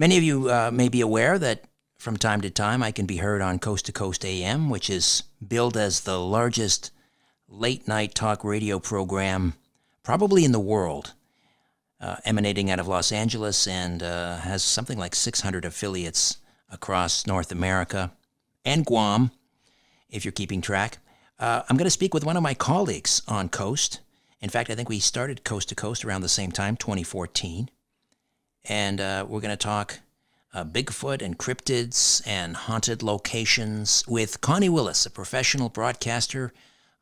Many of you uh, may be aware that from time to time I can be heard on Coast to Coast AM, which is billed as the largest late night talk radio program probably in the world, uh, emanating out of Los Angeles and uh, has something like 600 affiliates across North America and Guam, if you're keeping track. Uh, I'm going to speak with one of my colleagues on Coast. In fact, I think we started Coast to Coast around the same time, 2014. And uh, we're going to talk uh, Bigfoot and cryptids and haunted locations with Connie Willis, a professional broadcaster,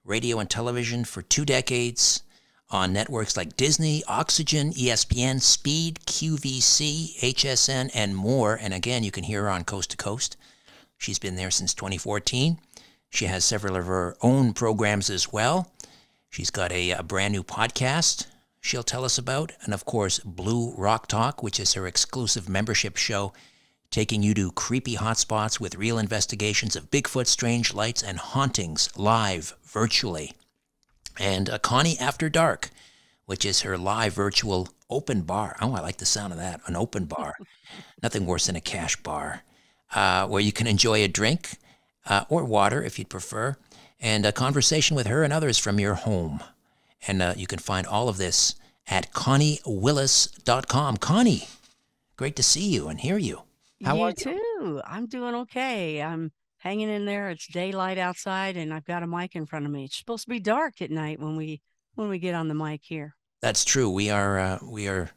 radio and television for two decades on networks like Disney, Oxygen, ESPN, Speed, QVC, HSN, and more. And again, you can hear her on Coast to Coast. She's been there since 2014. She has several of her own programs as well. She's got a, a brand new podcast she'll tell us about, and of course, Blue Rock Talk, which is her exclusive membership show, taking you to creepy hotspots with real investigations of Bigfoot, strange lights, and hauntings live virtually. And uh, Connie After Dark, which is her live virtual open bar. Oh, I like the sound of that. An open bar. Nothing worse than a cash bar, uh, where you can enjoy a drink uh, or water if you'd prefer, and a conversation with her and others from your home. And uh, you can find all of this at ConnieWillis.com. Connie, great to see you and hear you. How you are you? too. I'm doing okay. I'm hanging in there. It's daylight outside, and I've got a mic in front of me. It's supposed to be dark at night when we when we get on the mic here. That's true. We are uh, we are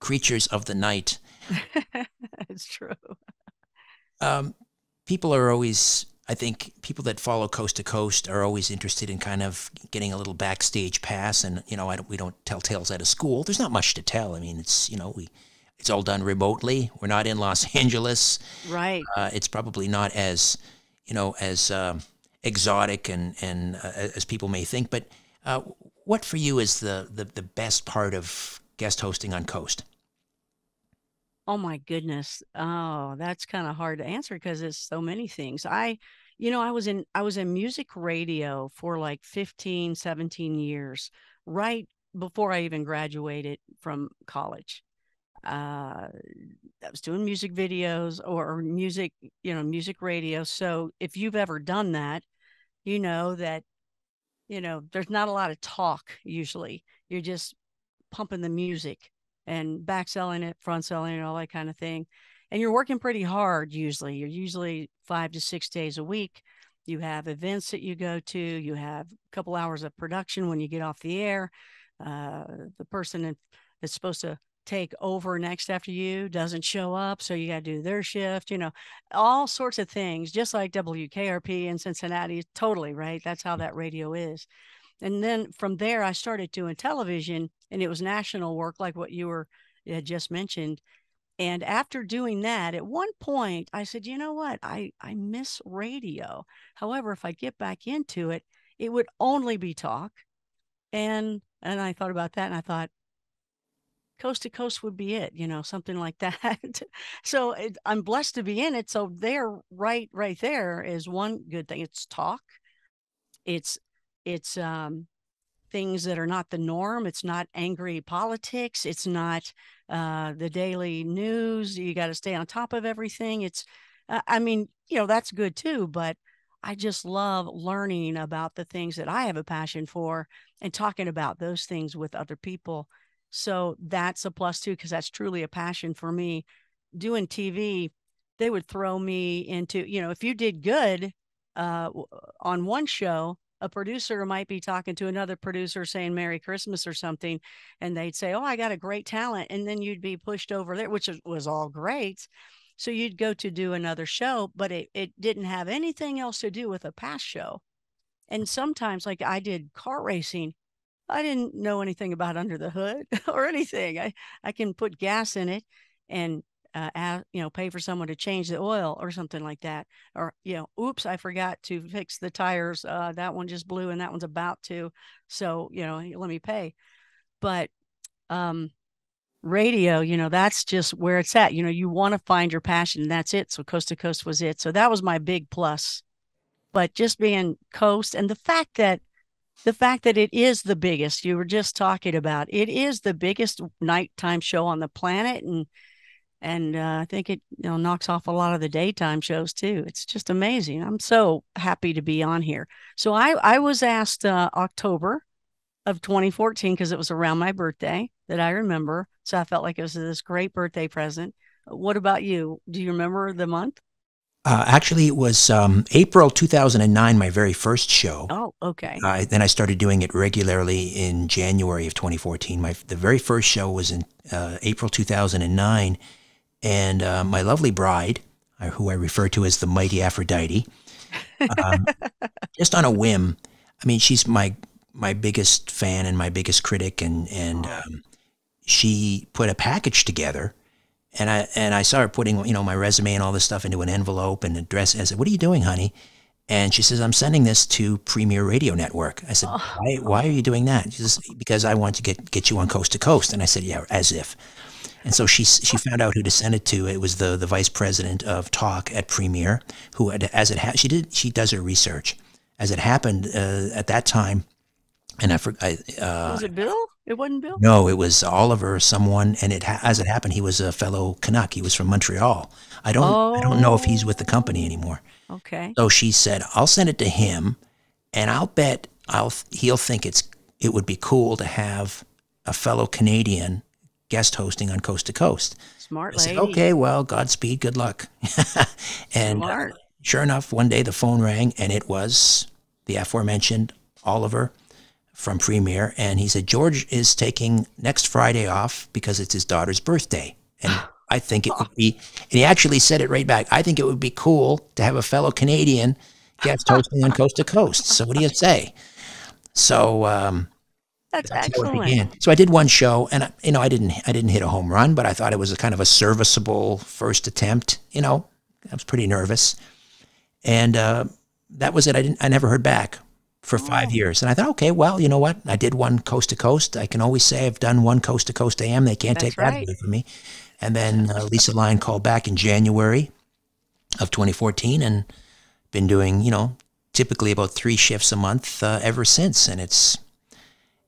creatures of the night. It's true. Um, people are always I think people that follow Coast to Coast are always interested in kind of getting a little backstage pass, and you know, don't, we don't tell tales out of school. There's not much to tell. I mean, it's you know, we it's all done remotely. We're not in Los Angeles, right? Uh, it's probably not as you know as uh, exotic and and uh, as people may think. But uh, what for you is the, the the best part of guest hosting on Coast? Oh my goodness. Oh, that's kind of hard to answer because it's so many things. I you know, I was in I was in music radio for like 15, 17 years, right before I even graduated from college. Uh, I was doing music videos or, or music, you know, music radio. So if you've ever done that, you know that, you know, there's not a lot of talk usually. You're just pumping the music and back selling it, front selling it, all that kind of thing and you're working pretty hard usually. You're usually five to six days a week. You have events that you go to. You have a couple hours of production when you get off the air. Uh, the person that's supposed to take over next after you doesn't show up so you got to do their shift you know all sorts of things just like wkrp in cincinnati totally right? That's how that radio is and then from there i started doing television and it was national work like what you were had just mentioned and after doing that, at one point, I said, you know what? I, I miss radio. However, if I get back into it, it would only be talk. And and I thought about that and I thought, coast to coast would be it, you know, something like that. so it, I'm blessed to be in it. So there, right, right there is one good thing. It's talk. It's it's um things that are not the norm. It's not angry politics. It's not uh, the daily news. You got to stay on top of everything. It's, uh, I mean, you know, that's good too, but I just love learning about the things that I have a passion for and talking about those things with other people. So that's a plus too, because that's truly a passion for me. Doing TV, they would throw me into, you know, if you did good uh, on one show, a producer might be talking to another producer saying Merry Christmas or something, and they'd say, Oh, I got a great talent. And then you'd be pushed over there, which was all great. So you'd go to do another show, but it, it didn't have anything else to do with a past show. And sometimes, like I did car racing, I didn't know anything about under the hood or anything. I, I can put gas in it and uh, ask, you know, pay for someone to change the oil or something like that. Or, you know, oops, I forgot to fix the tires. Uh, that one just blew and that one's about to. So, you know, let me pay. But um, radio, you know, that's just where it's at. You know, you want to find your passion. And that's it. So coast to coast was it. So that was my big plus. But just being coast and the fact that the fact that it is the biggest you were just talking about it is the biggest nighttime show on the planet and and uh, I think it you know knocks off a lot of the daytime shows too. It's just amazing. I'm so happy to be on here. So I I was asked uh, October of 2014 because it was around my birthday that I remember. So I felt like it was this great birthday present. What about you? Do you remember the month? Uh, actually, it was um, April 2009, my very first show. Oh, okay. Uh, then I started doing it regularly in January of 2014. My the very first show was in uh, April 2009, and uh, my lovely bride, uh, who I refer to as the mighty Aphrodite, um, just on a whim. I mean, she's my my biggest fan and my biggest critic, and and um, she put a package together and I and I saw her putting you know my resume and all this stuff into an envelope and address. I said, "What are you doing, honey?" And she says, "I'm sending this to Premiere Radio Network." I said, oh. "Why? Why are you doing that?" She says, "Because I want to get get you on coast to coast." And I said, "Yeah, as if." And so she she found out who to send it to. It was the the vice president of talk at Premiere, who had, as it ha- she did she does her research. As it happened uh, at that time, and I forgot. Uh, was it Bill? It wasn't Bill. No, it was Oliver, someone, and it as it happened, he was a fellow Canuck. He was from Montreal. I don't, oh. I don't know if he's with the company anymore. Okay. So she said, "I'll send it to him, and I'll bet I'll he'll think it's it would be cool to have a fellow Canadian guest hosting on Coast to Coast." Smart lady. I said, "Okay, well, Godspeed, good luck." and uh, sure enough, one day the phone rang, and it was the aforementioned Oliver from Premiere, and he said George is taking next Friday off because it's his daughter's birthday, and I think it would be. And he actually said it right back. I think it would be cool to have a fellow Canadian guest hosting on Coast to Coast. So what do you say? So um, that's, that's excellent. So I did one show, and you know I didn't I didn't hit a home run, but I thought it was a kind of a serviceable first attempt. You know, I was pretty nervous, and uh, that was it. I didn't I never heard back for five years. And I thought, okay, well, you know what? I did one coast to coast. I can always say I've done one coast to coast AM. They can't That's take right. that away from me. And then uh, Lisa Lyon called back in January of 2014 and been doing, you know, typically about three shifts a month uh, ever since. And it's,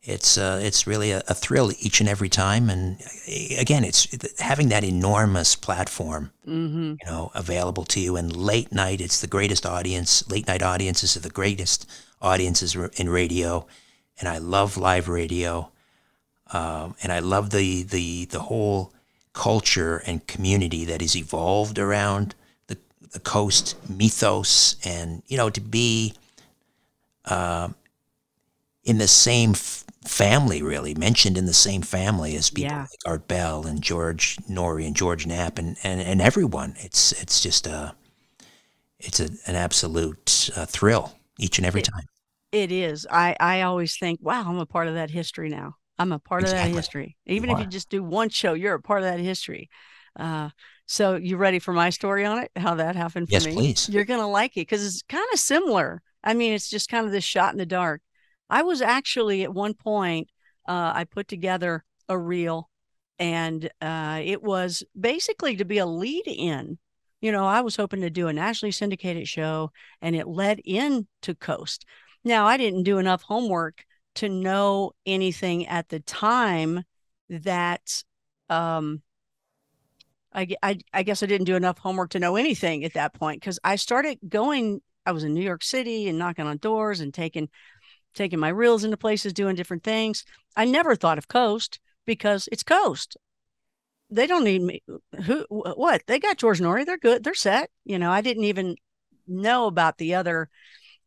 it's, uh, it's really a, a, thrill each and every time. And uh, again, it's having that enormous platform, mm-hmm. you know, available to you. And late night, it's the greatest audience. Late night audiences are the greatest audiences in radio, and I love live radio, um, and I love the the the whole culture and community that has evolved around the the coast mythos, and you know to be uh, in the same f- family, really mentioned in the same family as people yeah. like Art Bell and George Noory and George Knapp and, and, and everyone. It's it's just a it's a, an absolute uh, thrill each and every it, time. It is. I I always think, wow, I'm a part of that history now. I'm a part exactly. of that history. Even you if you just do one show, you're a part of that history. Uh, so you ready for my story on it? How that happened for yes, me? please. You're gonna like it because it's kind of similar. I mean, it's just kind of this shot in the dark. I was actually at one point, uh, I put together a reel, and uh, it was basically to be a lead in. You know, I was hoping to do a nationally syndicated show, and it led into Coast. Now, I didn't do enough homework to know anything at the time that um, I, I, I guess I didn't do enough homework to know anything at that point because I started going. I was in New York City and knocking on doors and taking taking my reels into places, doing different things. I never thought of Coast because it's Coast. They don't need me. Who? What? They got George Noory. They're good. They're set. You know, I didn't even know about the other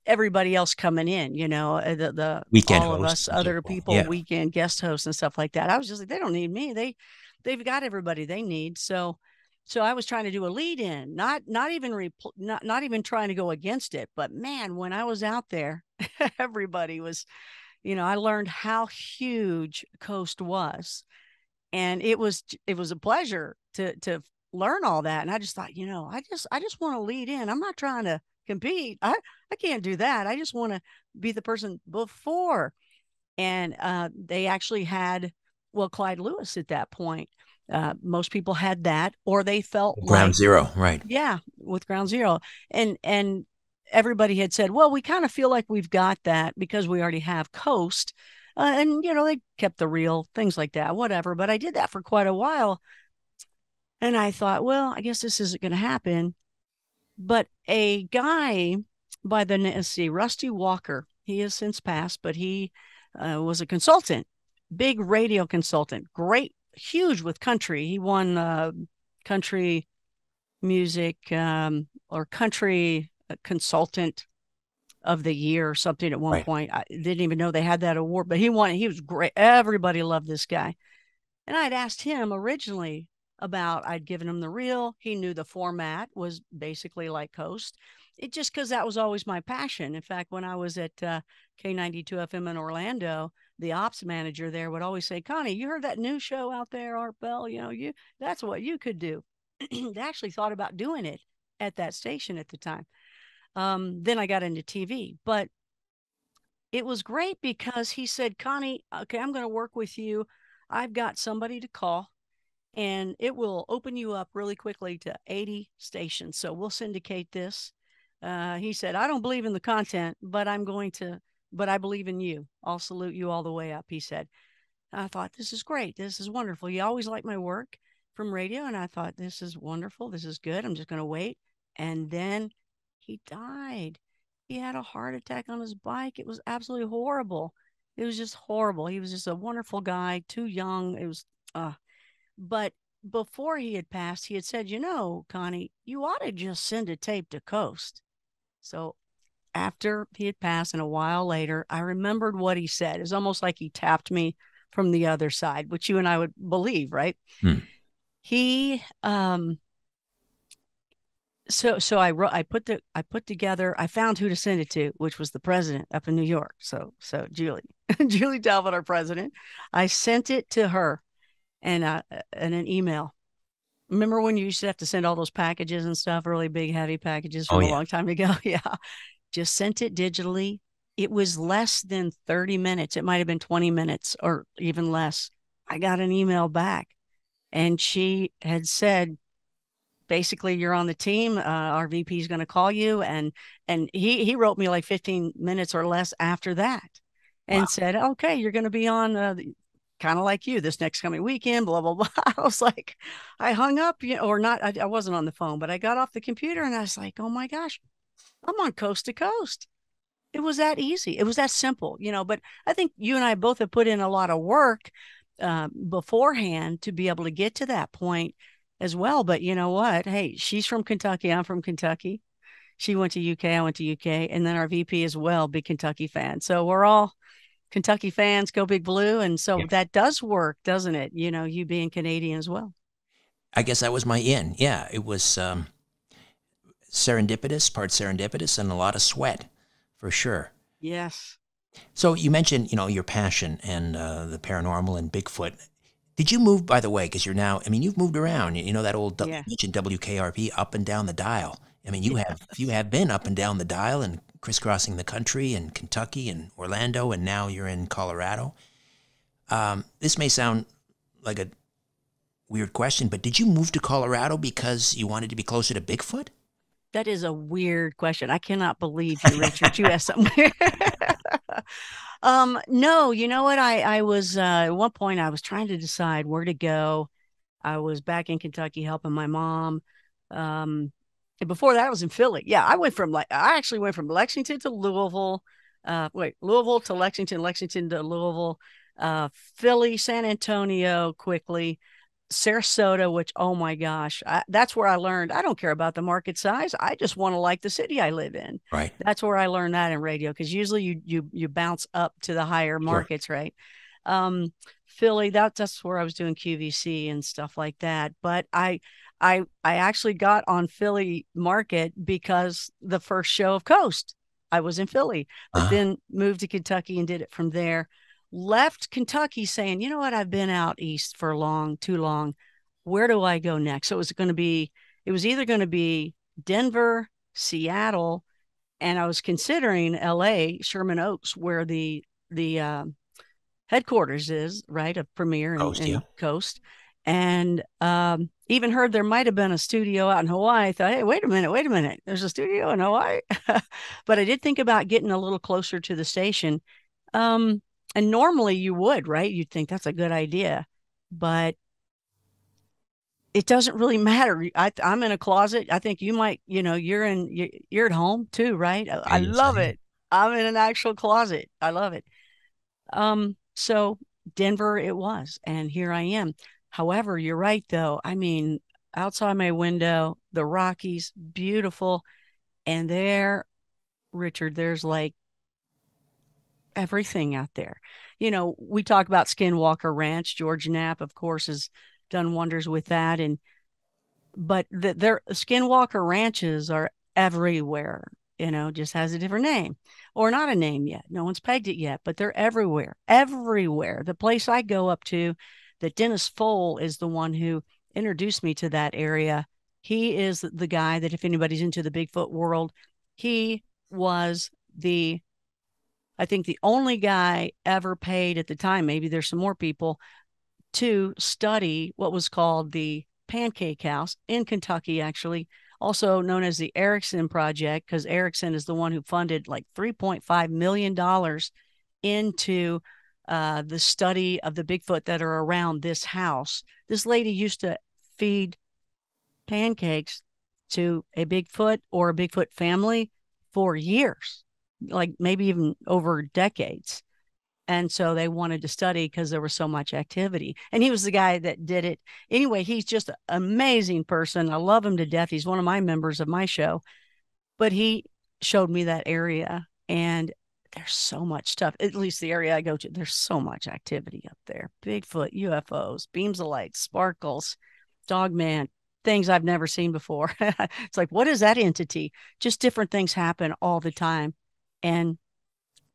everybody else coming in, you know, uh, the the weekend all of us other people, yeah. weekend guest hosts and stuff like that. I was just like, they don't need me. They they've got everybody they need. So so I was trying to do a lead in, not not even repl- not not even trying to go against it. But man, when I was out there, everybody was, you know, I learned how huge Coast was, and it was it was a pleasure to to learn all that. And I just thought, you know, I just I just want to lead in. I'm not trying to compete. I, I can't do that. I just want to be the person before. And uh, they actually had, well, Clyde Lewis at that point. Uh, most people had that, or they felt ground like, zero, right? Yeah, with ground zero, and and everybody had said, well, we kind of feel like we've got that because we already have coast, uh, and you know they kept the real things like that, whatever. But I did that for quite a while, And I thought, well, I guess this isn't going to happen. But a guy by the let's see, Rusty Walker, he has since passed, but he uh, was a consultant, big radio consultant, great, huge with country. He won uh, country music um, or country uh, consultant of the year or something at one right. point. I didn't even know they had that award, but he won. He was great. Everybody loved this guy. And I'd asked him originally about, I'd given him the reel. He knew the format was basically like Coast. It just because that was always my passion. In fact, when I was at uh, K92 FM in Orlando, the ops manager there would always say, Connie, you heard that new show out there, Art Bell? You know, you that's what you could do. they actually thought about doing it at that station at the time. Um, then I got into TV, but it was great because he said, Connie, okay, I'm going to work with you. I've got somebody to call and it will open you up really quickly to 80 stations. So we'll syndicate this. Uh, he said, I don't believe in the content, but I'm going to, but I believe in you. I'll salute you all the way up. He said, I thought, this is great. This is wonderful. You always liked my work from radio. And I thought, this is wonderful. This is good. I'm just going to wait. And then he died. He had a heart attack on his bike. It was absolutely horrible. It was just horrible. He was just a wonderful guy, too young. It was, uh, but before he had passed, he had said, you know, Connie, you ought to just send a tape to Coast. So after he had passed and a while later, I remembered what he said. It was almost like he tapped me from the other side, which you and I would believe, right? Hmm he um so so I wrote I put the I put together I found who to send it to, which was the president up in New York. So so Julie Julie Talbott, our president. I sent it to her and uh and an email. Remember when you used to have to send all those packages and stuff, really big heavy packages from oh, yeah. a long time ago? yeah. Just sent it digitally. It was less than 30 minutes. It might have been 20 minutes or even less. I got an email back and she had said basically you're on the team uh, our vp is going to call you and and he he wrote me like 15 minutes or less after that and wow. said okay you're going to be on uh, kind of like you this next coming weekend blah blah blah i was like i hung up you know, or not I, I wasn't on the phone but i got off the computer and i was like oh my gosh i'm on coast to coast it was that easy it was that simple you know but i think you and i both have put in a lot of work uh, beforehand to be able to get to that point as well. But you know what? Hey, she's from Kentucky. I'm from Kentucky. She went to UK. I went to UK, and then our VP as well, big Kentucky fan. So we're all Kentucky fans. Go Big Blue, and so yeah. that does work, doesn't it? You know, you being Canadian as well. I guess that was my in. Yeah, it was um, serendipitous, part serendipitous, and a lot of sweat, for sure. Yes. So you mentioned, you know, your passion and uh, the paranormal and Bigfoot. Did you move, by the way, because you're now, I mean, you've moved around, you know, that old yeah. mentioned WKRP up and down the dial. I mean, you have, you have been up and down the dial and crisscrossing the country and Kentucky and Orlando, and now you're in Colorado. Um, this may sound like a weird question, but did you move to Colorado because you wanted to be closer to Bigfoot? That is a weird question. I cannot believe you, Richard. you asked something. um, no, you know what? I I was uh, at one point I was trying to decide where to go. I was back in Kentucky helping my mom. Um, and before that, I was in Philly. Yeah, I went from like I actually went from Lexington to Louisville. Uh, wait, Louisville to Lexington, Lexington to Louisville, uh, Philly, San Antonio, quickly. Sarasota, which oh my gosh, I, that's where I learned. I don't care about the market size. I just want to like the city I live in. Right. That's where I learned that in radio because usually you you you bounce up to the higher markets, sure. right? Um, Philly, that that's where I was doing QVC and stuff like that. But I I I actually got on Philly market because the first show of Coast I was in Philly, but uh-huh. then moved to Kentucky and did it from there left Kentucky saying, you know what, I've been out east for long, too long. Where do I go next? So it was going to be, it was either going to be Denver, Seattle, and I was considering LA, Sherman Oaks, where the the uh, headquarters is, right, of Premiere and Coast. And yeah. Coast. And um, even heard there might have been a studio out in Hawaii. I thought, hey, wait a minute, wait a minute. There's a studio in Hawaii. but I did think about getting a little closer to the station. Um, and normally you would, right? You'd think that's a good idea. But it doesn't really matter. I, am in a closet. I think you might, you know, you're in, you're at home too, right? I, I love it. I'm in an actual closet. I love it. Um, so Denver it was, and here I am. However, you're right though. I mean, outside my window, the Rockies, beautiful. And there, Richard, there's like everything out there. You know, we talk about Skinwalker Ranch. George Knapp, of course, has done wonders with that. And but the, their Skinwalker ranches are everywhere. You know, just has a different name or not a name yet. No one's pegged it yet, but they're everywhere, everywhere. The place I go up to, that Dennis Pfohl is the one who introduced me to that area. He is the guy that, if anybody's into the Bigfoot world, he was the, I think, the only guy ever paid at the time. Maybe there's some more people to study what was called the Pancake House in Kentucky, actually, also known as the Erickson Project, because Erickson is the one who funded like $3.5 million into uh, the study of the Bigfoot that are around this house. This lady used to feed pancakes to a Bigfoot or a Bigfoot family for years, like maybe even over decades. And so they wanted to study because there was so much activity. And he was the guy that did it. Anyway, he's just an amazing person. I love him to death. He's one of my members of my show. But he showed me that area and there's so much stuff. At least the area I go to, there's so much activity up there. Bigfoot, UFOs, beams of light, sparkles, dogman, things I've never seen before. it's like, what is that entity? Just different things happen all the time. And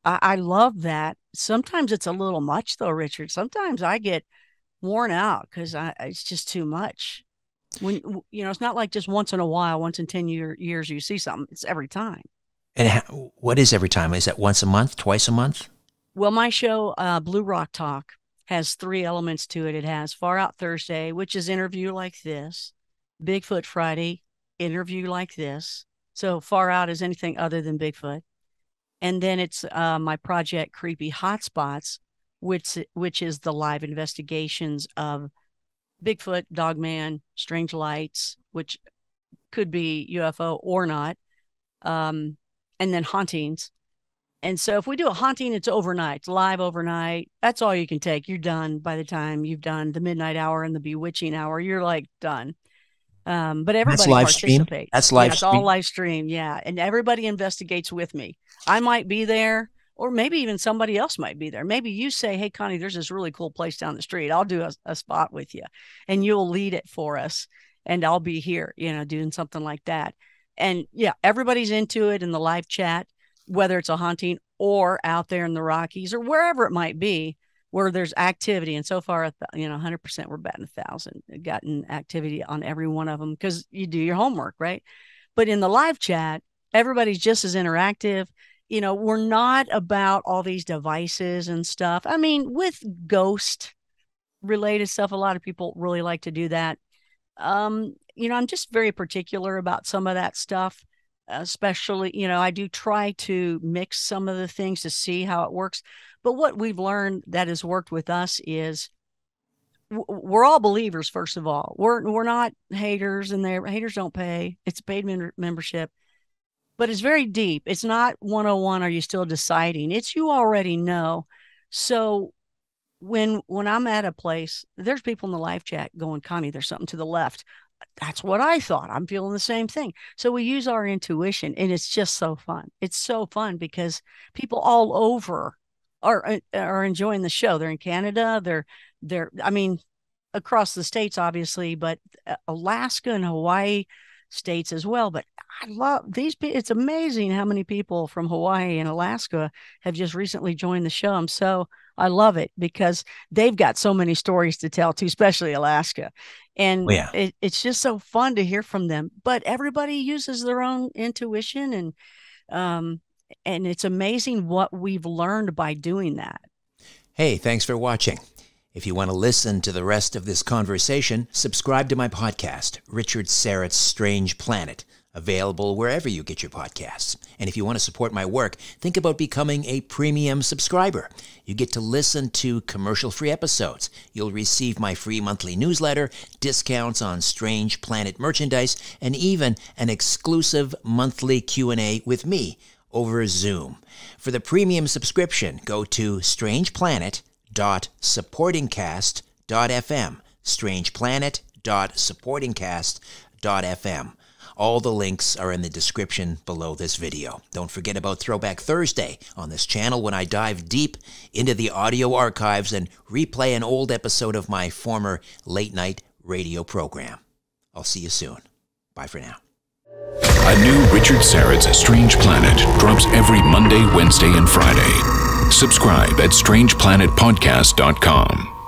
I, I love that. Sometimes it's a little much though, Richard. Sometimes I get worn out because it's just too much. When you know, it's not like just once in a while, once in 10 year, years, you see something. It's every time. And how, what is every time? Is that once a month, twice a month? Well, my show, uh, Blue Rock Talk, has three elements to it. It has Far Out Thursday, which is interview like this, Bigfoot Friday, interview like this. So Far Out is anything other than Bigfoot. And then it's uh, my project Creepy Hotspots, which which is the live investigations of Bigfoot, Dogman, Strange Lights, which could be UFO or not. Um, and then hauntings. And so if we do a haunting, it's overnight, it's live overnight. That's all you can take. You're done by the time you've done the midnight hour and the bewitching hour. You're like done. Um, but everybody That's live participates. Stream? That's live yeah, It's all live stream. Yeah. And everybody investigates with me. I might be there, or maybe even somebody else might be there. Maybe you say, Hey, Connie, there's this really cool place down the street. I'll do a, a spot with you and you'll lead it for us. And I'll be here, you know, doing something like that and yeah, everybody's into it in the live chat, whether it's a haunting or out there in the Rockies or wherever it might be where there's activity. And so far, you know, 100% we're batting a thousand, gotten activity on every one of them because you do your homework, right? But in the live chat, everybody's just as interactive. You know, we're not about all these devices and stuff. I mean, with ghost related stuff, a lot of people really like to do that. Um, you know, I'm just very particular about some of that stuff, especially, you know, I do try to mix some of the things to see how it works. But what we've learned that has worked with us is we're all believers first of all. We're we're not haters and their haters don't pay. It's a paid membership but it's very deep. It's not 101 are you still deciding? It's you already know. So when when i'm at a place there's people in the live chat going connie there's something to the left that's what I thought. I'm feeling the same thing. So we use our intuition and it's just so fun. It's so fun because people all over are uh, are enjoying the show. They're in Canada, they're they're I mean across the states obviously, but uh, Alaska and Hawaii states as well, but I love these it's amazing how many people from Hawaii and Alaska have just recently joined the show. I'm so I love it because they've got so many stories to tell too, especially Alaska. And oh, yeah. it, it's just so fun to hear from them. But everybody uses their own intuition and um and it's amazing what we've learned by doing that. Hey, thanks for watching. If you want to listen to the rest of this conversation, subscribe to my podcast, Richard Syrett's Strange Planet available wherever you get your podcasts. And if you want to support my work, think about becoming a premium subscriber. You get to listen to commercial-free episodes. You'll receive my free monthly newsletter, discounts on Strange Planet merchandise, and even an exclusive monthly Q&A with me over Zoom. For the premium subscription, go to strangeplanet.supportingcast.fm. strangeplanet.supportingcast.fm. All the links are in the description below this video. Don't forget about Throwback Thursday on this channel when I dive deep into the audio archives and replay an old episode of my former late night radio program. I'll see you soon. Bye for now. A new Richard Syrett's Strange Planet drops every Monday, Wednesday, and Friday. Subscribe at strangeplanetpodcast.com.